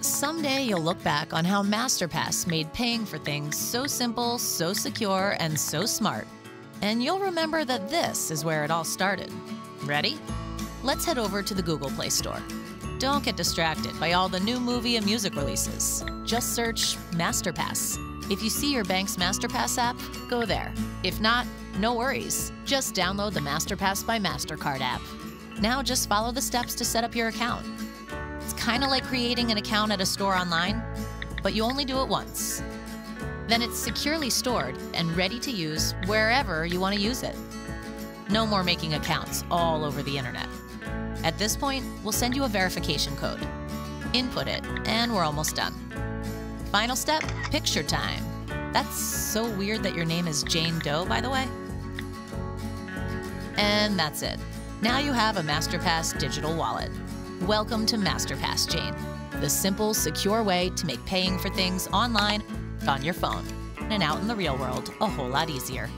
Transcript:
Someday you'll look back on how Masterpass made paying for things so simple, so secure, and so smart. And you'll remember that this is where it all started. Ready? Let's head over to the Google Play Store. Don't get distracted by all the new movie and music releases. Just search Masterpass. If you see your bank's Masterpass app, go there. If not, no worries. Just download the Masterpass by MasterCard app. Now just follow the steps to set up your account. Kind of like creating an account at a store online, but you only do it once. Then it's securely stored and ready to use wherever you want to use it. No more making accounts all over the internet. At this point, we'll send you a verification code. Input it, and we're almost done. Final step picture time. That's so weird that your name is Jane Doe, by the way. And that's it. Now you have a Masterpass digital wallet. Welcome to Masterpass, Jane, the simple, secure way to make paying for things online, on your phone, and out in the real world a whole lot easier.